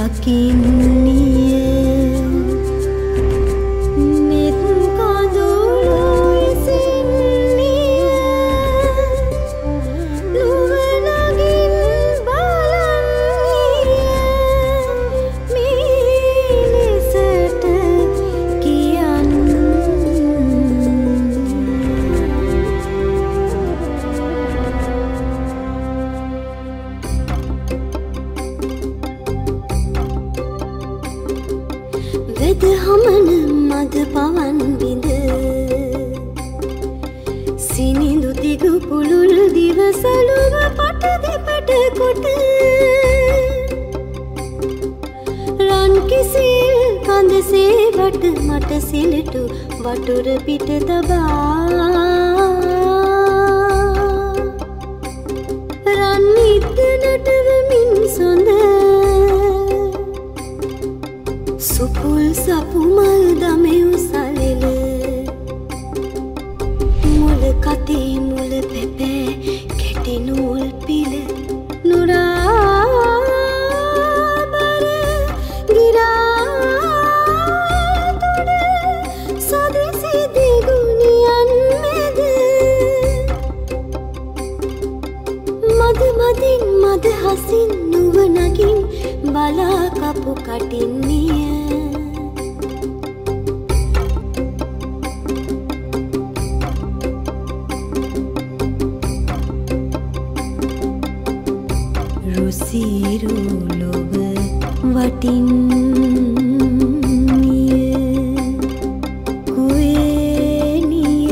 yakin ni වෙද හමන මද පවන් විඳ සිනිඳු දිගු පුළුල් දිවසලුව පට දෙපට කොට රන් කිසිල් කඳසේ වට මට සිලටු වටුර පිට තබා සපුමල් දමයු සලෙල. මුල කතේ මුල පැපෑ කෙටිනුල් පිල. නුරාබර ගිරාතොඩ සදිසි දෙගුණියන් මැද. මද මදින් මද හසින් නුවනගින් බලාකපු කටින්නිය රුසිරු ලොව වටින්නිය කුවේනිය